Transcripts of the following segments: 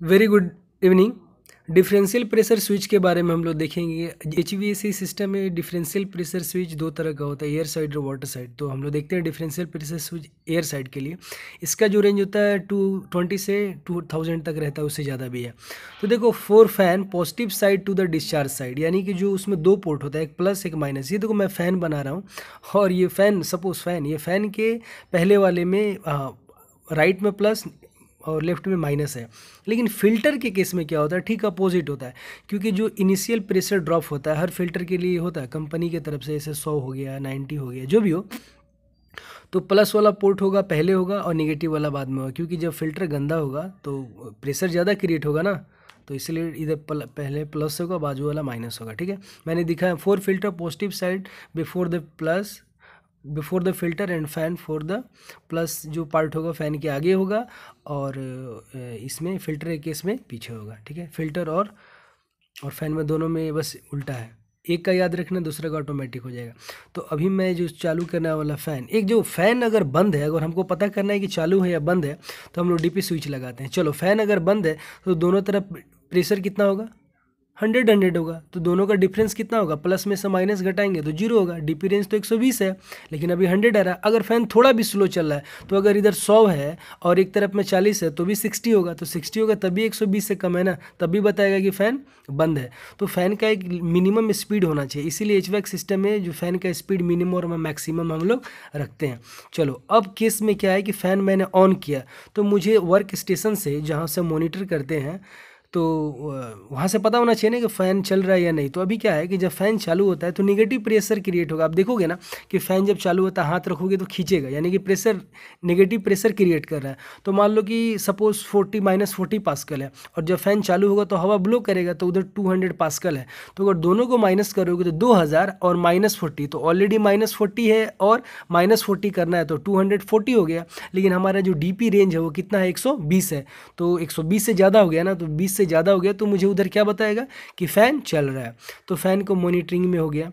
Very good evening differential pressure switch के बारे में हम लोग देखेंगे। एच सिस्टम में डिफरेंशियल प्रेशर स्विच दो तरह का होता है एयर साइड और वाटर साइड तो हम लोग देखते हैं differential pressure switch air side के लिए। इसका जो रेंज होता है टू ट्वेंटी से टू थाउज़ेंड तक रहता है उससे ज़्यादा भी है। तो देखो for fan positive side to the discharge side यानी कि जो उसमें दो पोर्ट होता है एक प्लस एक माइनस ये देखो मैं फ़ैन बना रहा हूँ और ये फ़ैन सपोज़ फ़ैन ये फ़ैन के पहले वाले में आ, राइट में प्लस और लेफ़्ट में माइनस है। लेकिन फ़िल्टर के केस में क्या होता है? ठीक अपोजिट होता है। क्योंकि जो इनिशियल प्रेशर ड्रॉप होता है हर फ़िल्टर के लिए होता है। कंपनी की तरफ़ से जैसे सौ हो गया नाइन्टी हो गया जो भी हो तो प्लस वाला पोर्ट होगा पहले होगा और निगेटिव वाला बाद में होगा। क्योंकि जब फ़िल्टर गंदा होगा तो प्रेशर ज़्यादा क्रिएट होगा ना तो इसलिए इधर पल, पहले प्लस होगा बाजू वाला माइनस होगा। ठीक है? मैंने दिखा है for filter positive side before the plus before the filter and fan for the plus जो पार्ट होगा फ़ैन के आगे होगा और इसमें फ़िल्टर के केस में पीछे होगा, ठीक है? फ़िल्टर और और फ़ैन में दोनों में बस उल्टा है। एक का याद रखना, दूसरे का ऑटोमेटिक हो जाएगा। तो अभी मैं जो चालू करने वाला फ़ैन एक जो फ़ैन अगर बंद है, अगर हमको पता करना है कि चालू है या बंद है तो हम लोग डीपी स्विच लगाते हैं। चलो फ़ैन अगर बंद है तो दोनों तरफ़ प्रेशर कितना होगा? हंड्रेड हंड्रेड होगा तो दोनों का डिफरेंस कितना होगा? प्लस में से माइनस घटाएँगे तो ज़ीरो होगा। डीपी रेंज तो 120 है, लेकिन अभी हंड्रेड आ रहा है। अगर फ़ैन थोड़ा भी स्लो चल रहा है तो अगर इधर सौ है और एक तरफ़ में चालीस है तो भी सिक्सटी होगा। तो सिक्सटी होगा तभी एक सौ बीस से कम है ना? तभी बताएगा कि फ़ैन बंद है। तो फ़ैन का एक मिनिमम स्पीड होना चाहिए। इसीलिए एच सिस्टम में जो फ़ैन का स्पीड मिनिमम और मैक्सिमम हम लोग रखते हैं। चलो, अब केस में क्या है कि फ़ैन मैंने ऑन किया। तो मुझे वर्क स्टेशन से, जहाँ से मोनिटर करते हैं तो वहाँ से पता होना चाहिए ना कि फ़ैन चल रहा है या नहीं। तो अभी क्या है कि जब फ़ैन चालू होता है तो निगेटिव प्रेशर क्रिएट होगा। आप देखोगे ना कि फ़ैन जब चालू होता है, हाथ रखोगे तो खींचेगा। यानी कि प्रेशर नेगेटिव प्रेशर क्रिएट कर रहा है। तो मान लो कि suppose forty minus forty pascal है और जब फ़ैन चालू होगा तो हवा ब्लो करेगा तो उधर टू हंड्रेड पास्कल है। तो अगर दोनों को माइनस करोगे तो दो हज़ार और माइनस फोर्टी तो ऑलरेडी माइनस फोर्टी है और माइनस फोर्टी करना है तो टू हंड्रेड फोर्टी हो गया। लेकिन हमारा जो डी पी रेंज है वो कितना है? एक सौ बीस है। तो एक सौ बीस से ज़्यादा हो गया ना तो बीस से ज़्यादा हो गया तो मुझे उधर क्या बताएगा कि फ़ैन चल रहा है। तो फ़ैन को मोनिटरिंग में हो गया।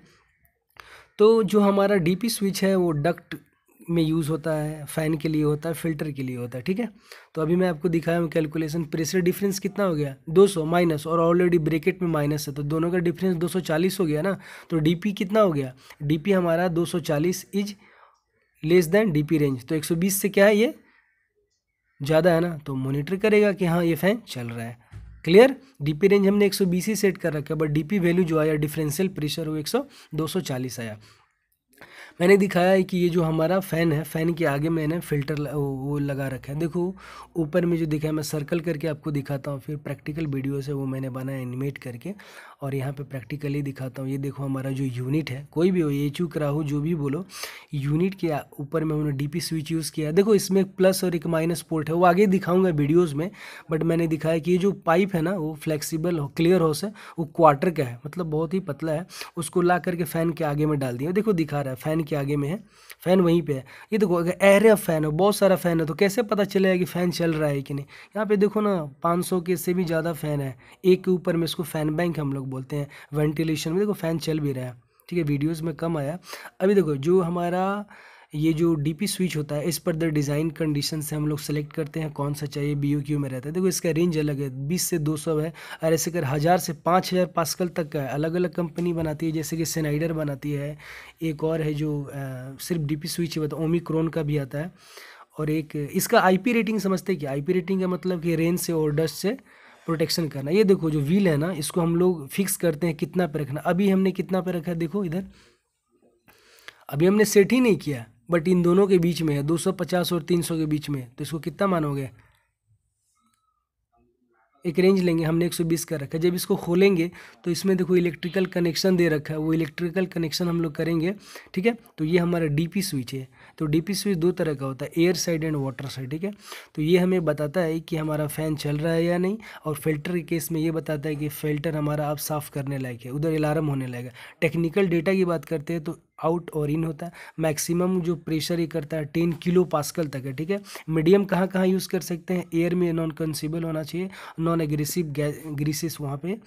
तो जो हमारा डीपी स्विच है, वो डक्ट में यूज़ होता है, फ़ैन के लिए होता है, फ़िल्टर के लिए होता है, ठीक है? तो अभी मैं आपको दिखाया हूँ कैलकुलेशन, प्रेशर डिफरेंस कितना हो गया? 200 माइनस, और ऑलरेडी ब्रेकेट में माइनस है तो दोनों का डिफरेंस 240 हो गया ना? तो डीपी कितना हो गया? डीपी हमारा 240 is less than DP range तो 120 से क्या है ये? ज़्यादा है ना? तो मोनिटर करेगा कि हाँ ये फ़ैन चल रहा है। क्लियर डीपी रेंज हमने 120 ही सेट कर रखा है बट डीपी वैल्यू जो आया डिफरेंशियल प्रेशर वो 100 240 आया। मैंने दिखाया है कि ये जो हमारा फ़ैन है, फ़ैन के आगे मैंने फ़िल्टर वो लगा रखा है। देखो, ऊपर में जो दिखा है, मैं सर्कल करके आपको दिखाता हूँ, फिर प्रैक्टिकल वीडियो से वो मैंने बनाया एनिमेट करके, और यहाँ पे प्रैक्टिकली दिखाता हूँ। ये देखो, हमारा जो यूनिट है, कोई भी हो, ये चू करा हो, जो भी बोलो, यूनिट के ऊपर में उन्होंने डी स्विच यूज़ किया है। देखो, इसमें एक प्लस और एक माइनस पोर्ट है, वो आगे दिखाऊँगा वीडियोज़ में, बट मैंने दिखाया कि ये जो पाइप है ना, वो फ्लेक्सीबल हो, क्लियर हो से, वो क्वार्टर का है मतलब बहुत ही पतला है, उसको ला करके फ़ैन के आगे में डाल दिया। देखो, दिखा रहा है, फ़ैन के आगे में है। फ़ैन वहीं पे है। ये देखो, अगर एरे ऑफ़ फ़ैन हो, बहुत सारा फ़ैन है तो कैसे पता चलेगा कि फ़ैन चल रहा है कि नहीं? यहाँ पे देखो ना 500 के से भी ज़्यादा फ़ैन है। एक के ऊपर में इसको फ़ैन बैंक हम लोग बोलते हैं। वेंटिलेशन में देखो, फ़ैन चल भी रहा है। ठीक है, वीडियोज़ में कम आया। अभी देखो, जो हमारा ये जो डीपी स्विच होता है इस पर द डिज़ाइन कंडीशन से हम लोग सेलेक्ट करते हैं कौन सा चाहिए बी क्यू में रहता है। देखो इसका रेंज अलग है बीस से दो सौ है और ऐसे कर हज़ार से पाँच हज़ार पास्कल तक का है। अलग अलग कंपनी बनाती है जैसे कि सेनाइडर बनाती है एक और है जो आ, सिर्फ़ डी पी स्विच है ओमिक्रोन का भी आता है और एक इसका आई पी रेटिंग समझते कि आई पी रेटिंग का मतलब कि रेंज से और डस्ट से प्रोटेक्शन करना। ये देखो जो व्हील है ना इसको हम लोग फिक्स करते हैं कितना पे रखना। अभी हमने कितना पे रखा है देखो इधर। अभी हमने सेट ही नहीं किया। बट इन दोनों के बीच में है 250 और 300 के बीच में तो इसको कितना मानोगे? एक रेंज लेंगे, हमने 120 का रखा है। जब इसको खोलेंगे तो इसमें देखो इलेक्ट्रिकल कनेक्शन दे रखा है। वो इलेक्ट्रिकल कनेक्शन हम लोग करेंगे, ठीक है? तो ये हमारा डीपी स्विच है। तो डीपी स्विच दो तरह का होता है air side and water side ठीक है? तो ये हमें बताता है कि हमारा फ़ैन चल रहा है या नहीं, और फ़िल्टर के केस में ये बताता है कि फ़िल्टर हमारा अब साफ़ करने लायक है, उधर अलार्म होने लगेगा टेक्निकल डेटा की बात करते हैं तो आउट और इन होता है। मैक्सिमम जो प्रेशर ये करता है टेन किलो पास्कल तक है, ठीक है? मीडियम कहाँ कहाँ यूज़ कर सकते हैं? एयर में नॉन कंसिबल होना चाहिए नॉन एग्रेसिव ग्रीसिस वहाँ पे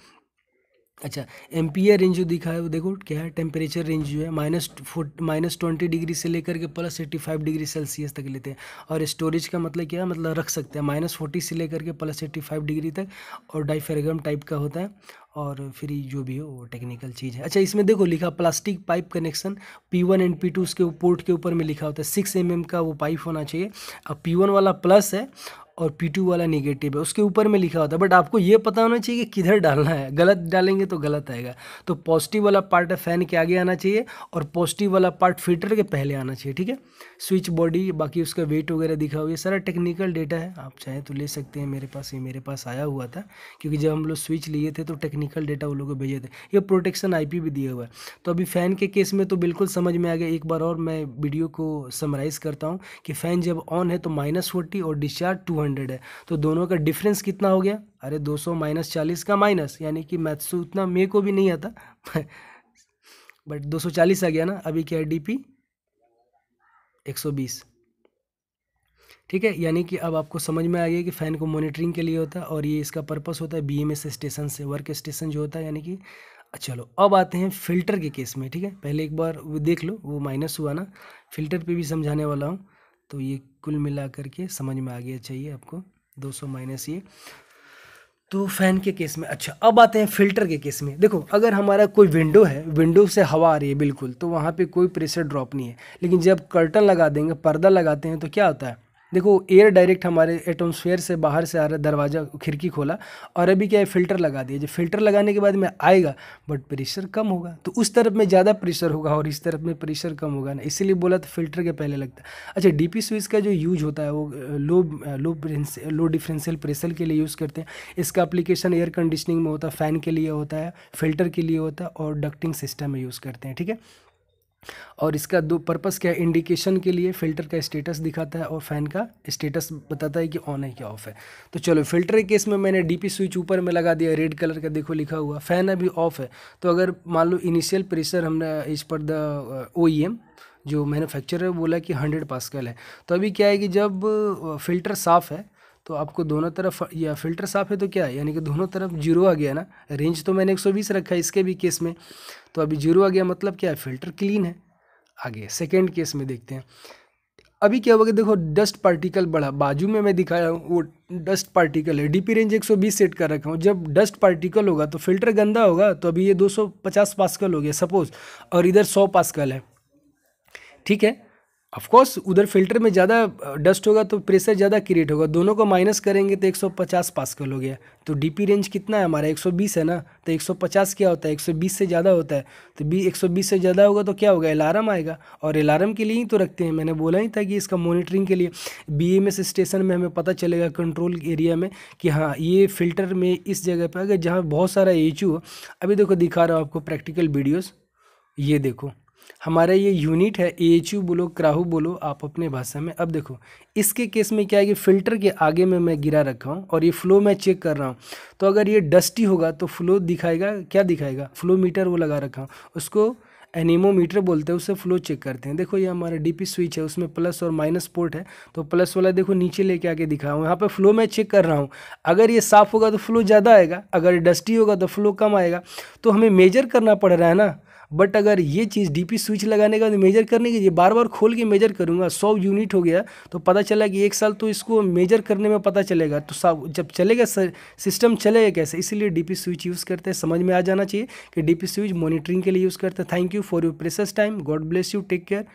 अच्छा एम्पियर रेंज जो दिखा है वो देखो, क्या है? टेम्परेचर रेंज जो है minus forty minus twenty degree से लेकर के plus eighty five degree Celsius तक लेते हैं। और स्टोरेज का मतलब क्या है? मतलब रख सकते हैं माइनस फोर्टी से लेकर के प्लस एट्टी फाइव डिग्री तक। और डाइफेरगम टाइप का होता है, और फिर जो भी हो, वो टेक्निकल चीज़ है। अच्छा इसमें देखो, लिखा plastic pipe connection P one and P two उसके पोर्ट के ऊपर में लिखा होता है। सिक्स एम का वो पाइप होना चाहिए। अब पी वन वाला प्लस है और पी टू वाला निगेटिव है, उसके ऊपर में लिखा होता है बट आपको ये पता होना चाहिए कि किधर डालना है। गलत डालेंगे तो गलत आएगा। तो पॉजिटिव वाला पार्ट फ़ैन के आगे आना चाहिए और पॉजिटिव वाला पार्ट फ़िल्टर के पहले आना चाहिए, ठीक है? स्विच बॉडी बाकी उसका वेट वगैरह दिखा हुआ ये सारा टेक्निकल डेटा है, आप चाहें तो ले सकते हैं, मेरे पास ये मेरे पास आया हुआ था, क्योंकि जब हम लोग स्विच लिए थे तो टेक्निकल डेटा वो लोग को भेजे थे। ये प्रोटेक्शन आई भी दिया हुआ है। तो अभी फ़ैन के केस में तो बिल्कुल समझ में आ गया। एक बार और मैं वीडियो को समराइज़ करता हूँ कि फ़ैन जब ऑन है तो माइनस फोर्टी और डिस्चार्ज टू हंड्रेड है। तो दोनों का डिफरेंस कितना हो गया? अरे 200 माइनस चालीस का माइनस यानी कि मैथ्स उतना मेरे को भी नहीं आता। बट 240 आ गया ना, अभी क्या है डीपी 120 ठीक है, यानी कि अब आपको समझ में आ गया कि फ़ैन को मॉनिटरिंग के लिए होता है और ये इसका पर्पस होता है बीएमएस स्टेशन से वर्क स्टेशन जो होता है, यानी कि चलो, अब आते हैं फ़िल्टर के केस में, ठीक है? पहले एक बार देख लो, वो माइनस हुआ ना। फ़िल्टर पे भी समझाने वाला हूँ। तो ये कुल मिला करके समझ में आ गया चाहिए आपको 200 माइनस ये। तो फ़ैन के केस में अच्छा अब आते हैं फ़िल्टर के केस में। देखो, अगर हमारा कोई विंडो है, विंडो से हवा आ रही है बिल्कुल तो वहाँ पे कोई प्रेशर ड्रॉप नहीं है। लेकिन जब कर्टन लगा देंगे, पर्दा लगाते हैं तो क्या होता है? देखो एयर डायरेक्ट हमारे एटमोसफेयर से बाहर से आ रहा दरवाज़ा, खिड़की खोला और अभी क्या है फ़िल्टर लगा दिया। जब फ़िल्टर लगाने के बाद में आएगा बट प्रेशर कम होगा। तो उस तरफ़ में ज़्यादा प्रेशर होगा और इस तरफ़ में प्रेशर कम होगा ना। इसीलिए बोला तो फ़िल्टर के पहले लगता है। अच्छा डी पी स्विच का जो यूज़ होता है, वो लो लो लो डिफरेंशियल प्रेशर के लिए यूज़ करते हैं। इसका अप्लीकेशन एयर कंडीशनिंग में होता है फ़ैन के लिए होता है फ़िल्टर के लिए होता है और डक्टिंग सिस्टम में यूज़ करते हैं, ठीक है? और इसका दो पर्पस क्या है? इंडिकेशन के लिए फ़िल्टर का स्टेटस दिखाता है और फ़ैन का स्टेटस बताता है कि ऑन है क्या ऑफ़ है। तो चलो फ़िल्टर केस में मैंने डीपी स्विच ऊपर में लगा दिया रेड कलर का देखो लिखा हुआ फ़ैन अभी ऑफ़ है। तो अगर मान लो इनिशियल प्रेशर हमने इस पर द ओ जो मैन्युफैक्चरर बोला कि हंड्रेड पास्कल है। तो अभी क्या है कि जब फ़िल्टर साफ़ है तो आपको दोनों तरफ़, या फ़िल्टर साफ़ है तो क्या? यानी कि दोनों तरफ़ ज़ीरो आ गया ना? रेंज तो मैंने 120 रखा है इसके भी केस में। तो अभी ज़ीरो आ गया मतलब क्या है? फ़िल्टर क्लीन है। आगे, सेकेंड केस में देखते हैं। अभी क्या होगा देखो, डस्ट पार्टिकल बढ़ा। बाजू में मैं दिखाया हूँ, वो डस्ट पार्टिकल है। डीपी रेंज 120 सेट कर रखा हूँ। जब डस्ट पार्टिकल होगा तो फ़िल्टर गंदा होगा तो अभी ये 250 पास्कल हो गया, सपोज़। और इधर 100 पास्कल है। ठीक है? ऑफकोर्स उधर फ़िल्टर में ज़्यादा डस्ट होगा तो प्रेशर ज़्यादा क्रिएट होगा। दोनों को माइनस करेंगे तो 150 पास्कल हो गया। तो डीपी रेंज कितना है? हमारा 120 है ना? तो 150 क्या होता है? 120 से ज़्यादा होता है। तो बी 120 से ज़्यादा होगा तो क्या होगा? अलार्म आएगा। और अलार्म के लिए ही तो रखते हैं। मैंने बोला ही था कि इसका मोनिटरिंग के लिए बीएमएस स्टेशन में हमें पता चलेगा कंट्रोल एरिया में कि हाँ ये फ़िल्टर में इस जगह पर अगर जहाँ बहुत सारा एच अभी देखो दिखा रहा हूँ आपको प्रैक्टिकल वीडियोज़ ये देखो। हमारा ये यूनिट है ए एच यू बोलो क्राहू बोलो, आप अपने भाषा में। अब देखो, इसके केस में क्या है कि फ़िल्टर के आगे में मैं गिरा रखा हूँ और ये फ्लो मैं चेक कर रहा हूँ। तो अगर ये डस्टी होगा तो फ्लो दिखाएगा, क्या दिखाएगा? फ्लो मीटर वो लगा रखा हूँ। उसको एनीमोमीटर बोलते हैं उससे फ्लो चेक करते हैं। देखो, ये हमारा डीपी स्विच है, उसमें प्लस और माइनस पोर्ट है। तो प्लस वाला देखो, नीचे लेके आके दिखा हूँ। यहाँ पे फ्लो मैं चेक कर रहा हूँ। अगर ये साफ़ होगा तो फ्लो ज़्यादा आएगा। अगर डस्टी होगा तो फ्लो कम आएगा। तो हमें मेजर करना पड़ रहा है ना। बट अगर ये चीज़ डीपी स्विच लगाने का मेजर करने के लिए बार बार खोल के मेजर करूँगा, सौ यूनिट हो गया तो पता चला कि एक साल तो इसको मेजर करने में पता चलेगा। तो सब, जब चलेगा सिस्टम चलेगा कैसे? इसीलिए डीपी स्विच यूज़ करते हैं, समझ में आ जाना चाहिए कि डीपी स्विच मॉनिटरिंग के लिए यूज़ करते हैं। Thank you for your precious time God bless you take care